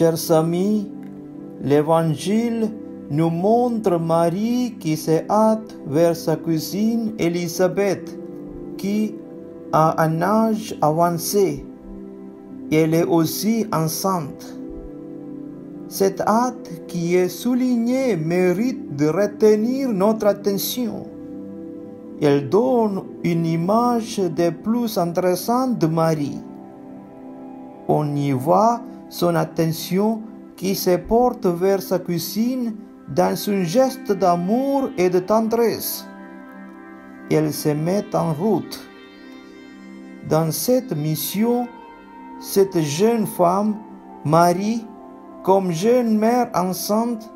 Chers amis, l'Évangile nous montre Marie qui se hâte vers sa cousine Élisabeth, qui a un âge avancé. Elle est aussi enceinte. Cette hâte qui est soulignée mérite de retenir notre attention. Elle donne une image des plus intéressantes de Marie. On y voit son attention qui se porte vers sa cousine dans un geste d'amour et de tendresse. Elle se met en route. Dans cette mission, cette jeune femme, Marie, comme jeune mère enceinte,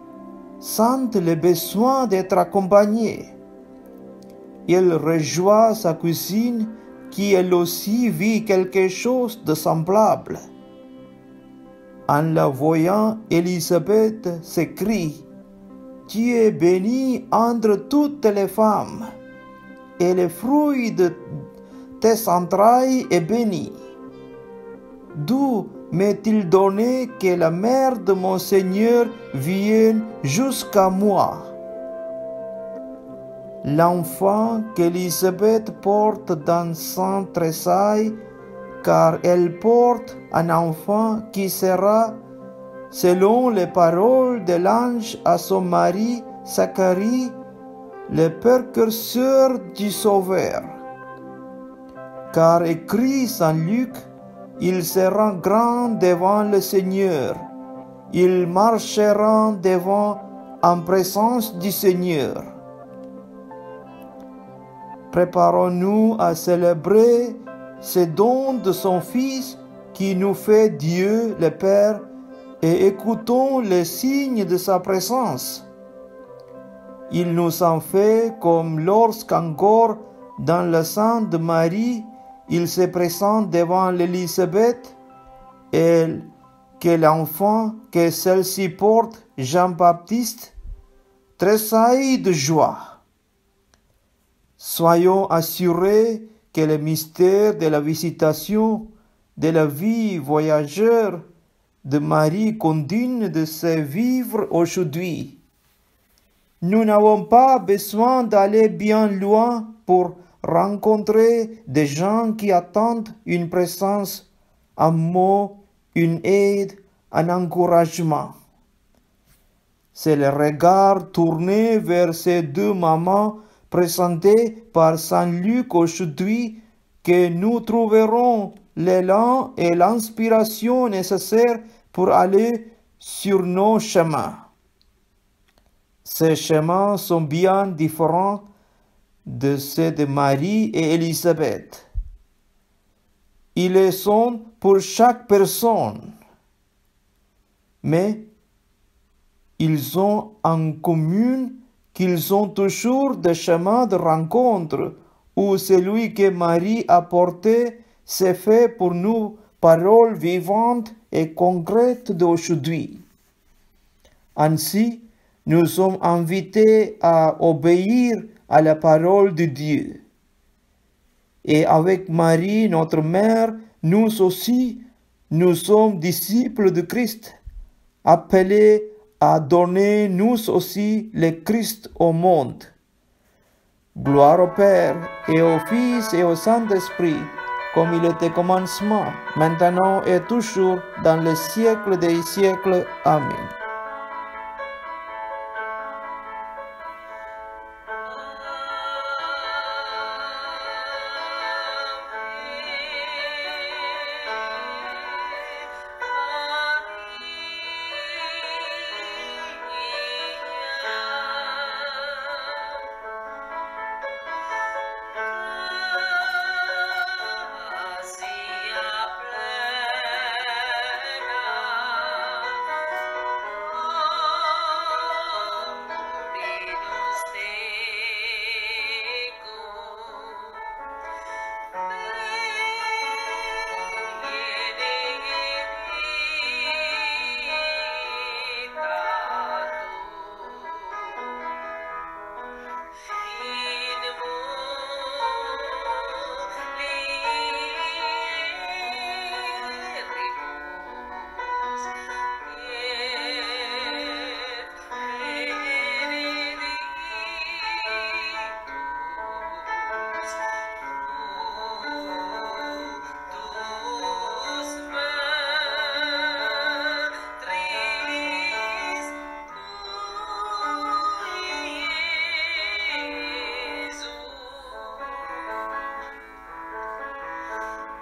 sent le besoin d'être accompagnée. Elle rejoint sa cousine qui elle aussi vit quelque chose de semblable. En la voyant, Élisabeth s'écrie, Tu es bénie entre toutes les femmes, et le fruit de tes entrailles est béni. D'où m'est-il donné que la mère de mon Seigneur vienne jusqu'à moi? L'enfant qu'Élisabeth porte dans son tressail, car elle porte un enfant qui sera, selon les paroles de l'ange à son mari Zacharie, le précurseur du Sauveur. Car écrit Saint Luc, il sera grand devant le Seigneur. Il marchera devant en présence du Seigneur. Préparons-nous à célébrer ce don de son Fils qui nous fait Dieu le Père et écoutons les signes de sa présence. Il nous en fait comme lorsqu'encore dans le sein de Marie, il se présente devant l'Élisabeth et que l'enfant que celle-ci porte, Jean-Baptiste, tressaille de joie. Soyons assurés que le mystère de la visitation de la vie voyageur de Marie continue de se vivre aujourd'hui. Nous n'avons pas besoin d'aller bien loin pour rencontrer des gens qui attendent une présence, un mot, une aide, un encouragement. C'est le regard tourné vers ces deux mamans présentées par Saint Luc aujourd'hui que nous trouverons l'élan et l'inspiration nécessaires pour aller sur nos chemins. Ces chemins sont bien différents de ceux de Marie et Élisabeth. Ils sont pour chaque personne, mais ils ont en commun qu'ils ont toujours des chemins de rencontre où celui que Marie a porté s'est fait pour nous parole vivante et concrète d'aujourd'hui. Ainsi, nous sommes invités à obéir à la parole de Dieu. Et avec Marie, notre mère, nous aussi, nous sommes disciples de Christ, appelés à donner nous aussi le Christ au monde. Gloire au Père et au Fils et au Saint-Esprit, comme il était commencement, maintenant et toujours, dans les siècles des siècles. Amen.